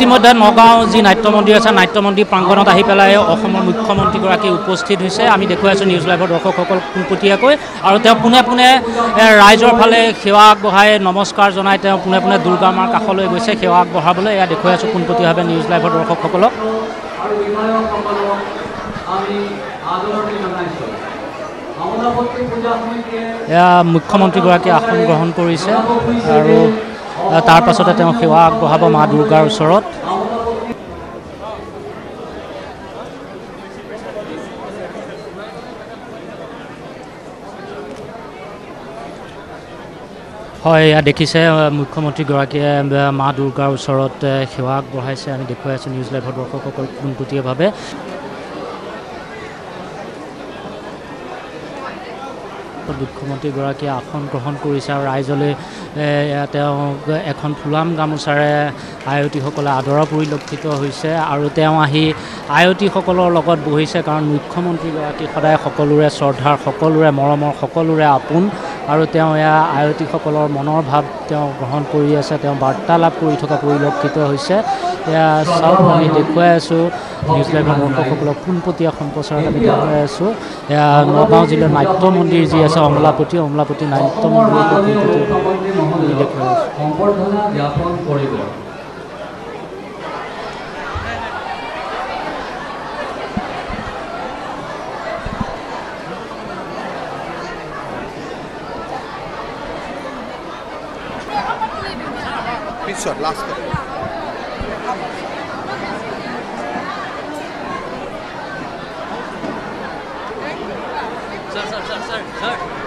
ইতিমধ্যে নগাঁও যি নাট্য মন্দিৰ আছে নাট্য মন্দিৰ প্ৰাংগণত আহি পেলাই অসমৰ মুখ্যমন্ত্ৰীগৰাকী উপস্থিত হৈছে। আমি দেখুৱাই আছোঁ নিউজ লাইভৰ দৰ্শকসকল পোনপটীয়াকৈ। আৰু তেওঁ পোনে পোনে ৰাইজৰ ফালে সেৱা আগবঢ়াই নমস্কাৰ জনাই তেওঁ পোনে পোনে দুৰ্গা মাৰ কাষলৈ গৈছে সেৱা আগবঢ়াবলৈ। এয়া দেখুৱাই আছোঁ পোনপটীয়াভাৱে নিউজ লাইভৰ দৰ্শকসকলক। আৰু বিধায়কসকলক আমি আদৰণি জনাইছোঁ। আমোলাপট্টি পূজা সমিতিয়ে এয়া মুখ্যমন্ত্ৰীগৰাকীয়ে আসন গ্ৰহণ কৰিছে। আৰু তাৰ পাছতে তেওঁ সেৱা আগবঢ়াব মা দুৰ্গাৰ ওচৰত। হয় এয়া দেখিছে মুখ্যমন্ত্ৰীগৰাকীয়ে মা দুৰ্গাৰ ওচৰত সেৱা আগবঢ়াইছে। আমি দেখুৱাই আছোঁ নিউজ লাইভৰ দৰ্শকসকল পোনপটীয়াভাৱে। মুখ্যমন্ত্ৰীগৰাকীয়ে আসন গ্ৰহণ কৰিছে আৰু ৰাইজলৈ তেওঁক এখন ফুলাম গামোচাৰে আয়তীসকলে আদৰা পৰিলক্ষিত হৈছে আৰু তেওঁ আহি আয়তীসকলৰ লগত বহিছে। কাৰণ মুখ্যমন্ত্ৰীগৰাকী সদায় সকলোৰে শ্ৰদ্ধাৰ সকলোৰে মৰমৰ সকলোৰে আপোন। আৰু তেওঁ এয়া আয়তীসকলৰ মনৰ ভাৱ তেওঁ গ্ৰহণ কৰি আছে তেওঁ বাৰ্তালাপ কৰি থকা পৰিলক্ষিত হৈছে। এয়া চাওক আমি দেখুৱাই আছোঁ নিউজ লাইভৰ দৰ্শকসকলক পোনপটীয়া সম্প্ৰচাৰত আমি দেখুৱাই আছোঁ। এয়া নগাঁও জিলাৰ নাট্য মন্দিৰ যি আছে অমলাপতি অমলাপতি নাট্য মন্দিৰৰ পৰা পোনপটীয়া Big shot, last one. Sir, sir, sir, sir, sir.